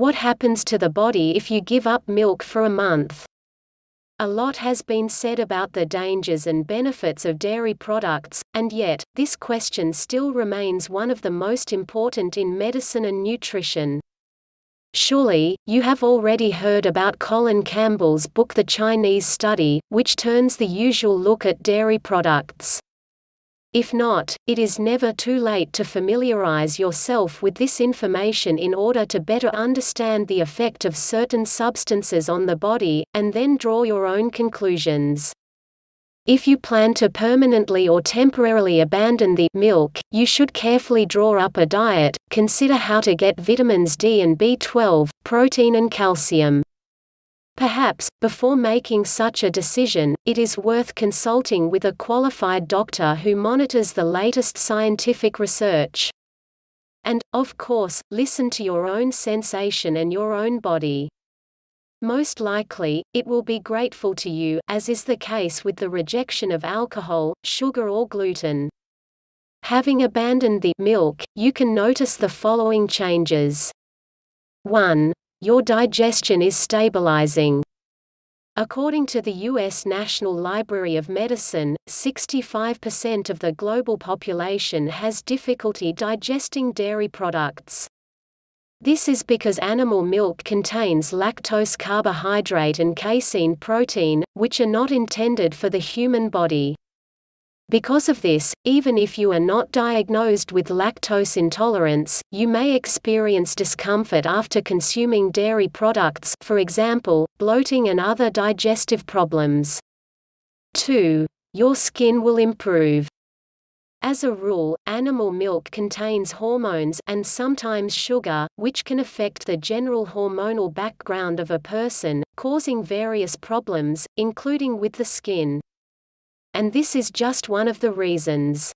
What happens to the body if you give up milk for a month? A lot has been said about the dangers and benefits of dairy products, and yet, this question still remains one of the most important in medicine and nutrition. Surely, you have already heard about Colin Campbell's book The Chinese Study, which turns the usual look at dairy products. If not, it is never too late to familiarize yourself with this information in order to better understand the effect of certain substances on the body, and then draw your own conclusions. If you plan to permanently or temporarily abandon the milk, you should carefully draw up a diet, consider how to get vitamins D and B12, protein and calcium. Perhaps, before making such a decision, it is worth consulting with a qualified doctor who monitors the latest scientific research. And, of course, listen to your own sensation and your own body. Most likely, it will be grateful to you, as is the case with the rejection of alcohol, sugar or gluten. Having abandoned the milk, you can notice the following changes. 1. Your digestion is stabilizing. According to the U.S. National Library of Medicine, 65% of the global population has difficulty digesting dairy products. This is because animal milk contains lactose carbohydrate and casein protein, which are not intended for the human body. Because of this, even if you are not diagnosed with lactose intolerance, you may experience discomfort after consuming dairy products for example, bloating and other digestive problems. 2. Your skin will improve. As a rule, animal milk contains hormones and sometimes sugar, which can affect the general hormonal background of a person, causing various problems, including with the skin. And this is just one of the reasons.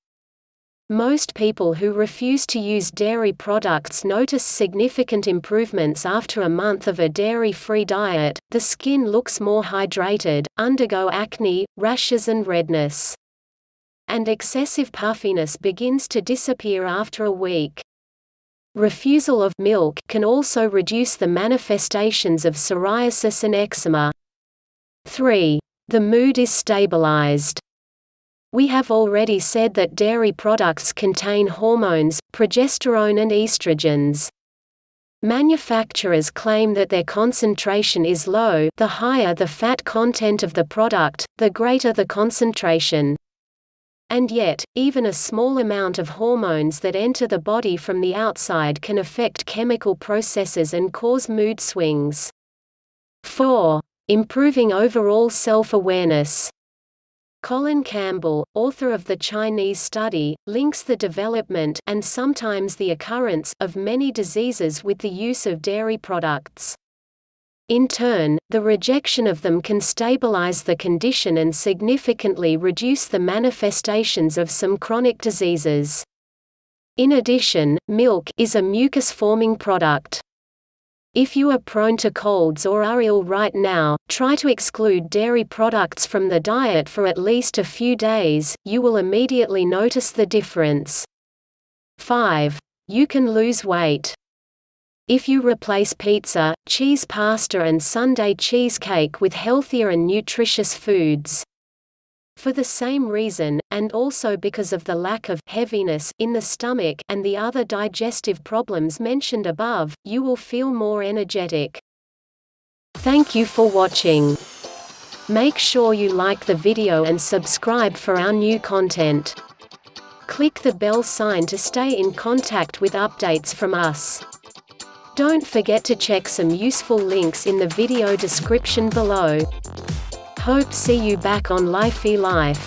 Most people who refuse to use dairy products notice significant improvements after a month of a dairy-free diet, the skin looks more hydrated, undergo acne, rashes and redness. And excessive puffiness begins to disappear after a week. Refusal of milk can also reduce the manifestations of psoriasis and eczema. 3. The mood is stabilized. We have already said that dairy products contain hormones, progesterone and estrogens. Manufacturers claim that their concentration is low the higher the fat content of the product, the greater the concentration. And yet, even a small amount of hormones that enter the body from the outside can affect chemical processes and cause mood swings. 4. Improving overall self-awareness. Colin Campbell, author of The Chinese Study, links the development and sometimes the occurrence of many diseases with the use of dairy products. In turn, the rejection of them can stabilize the condition and significantly reduce the manifestations of some chronic diseases. In addition, milk is a mucus-forming product. If you are prone to colds or are ill right now, try to exclude dairy products from the diet for at least a few days, you will immediately notice the difference. 5. You can lose weight. If you replace pizza, cheese pasta and Sunday cheesecake with healthier and nutritious foods, for the same reason, and also because of the lack of heaviness in the stomach and the other digestive problems mentioned above, you will feel more energetic. Thank you for watching. Make sure you like the video and subscribe for our new content. Click the bell sign to stay in contact with updates from us. Don't forget to check some useful links in the video description below. Hope see you back on Life e Life.